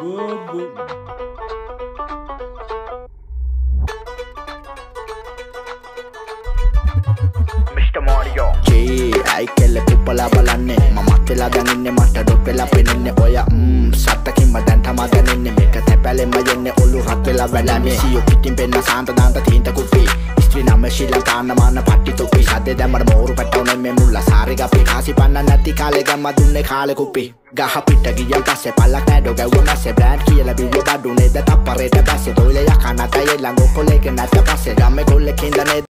Mr. Mario. G ඇයි කෙල්ල පුප්පලා බලන්නේ මමත් වෙලා දැනන්නේ මට ඩොට් වෙලා පෙනෙන්නේ ඔය ම් සත්තකින්ම දැන් තමා දැනෙන්නේ මේක තැපැලෙන්ම යන්නේ ඔලු රත් වෙලා වැඩන්නේ සියෝ පිටින් පෙන්න සාන්ත දාන්ත තීන්ත කුප්පි ස්ත්‍රී නම ශ්‍රී ලංකාන්න මාන පට්ටි තුප්පි සද්දේ දැම්මට මෝරු පැටවුනේ මේ මුල්ලා සාරි ගපි කාසි පන්න නැති කාලේ ගම්ම දුන්නේ කාලේ කුප්පි ගහ පිට ගියන් පස්සේ පල්ලක් නෑඩෝ ගැව්ව මැස්සේ බ්‍රෑන්ඩ් කියලා බිව්ව බඩුනේ ද තප්පරේට පස්සේ තොයිල යකනට යෙල්ලං ඔක්කොලේක නැත්ත පස්සේ ගම්මේ කොල්ලෙක් හින්දා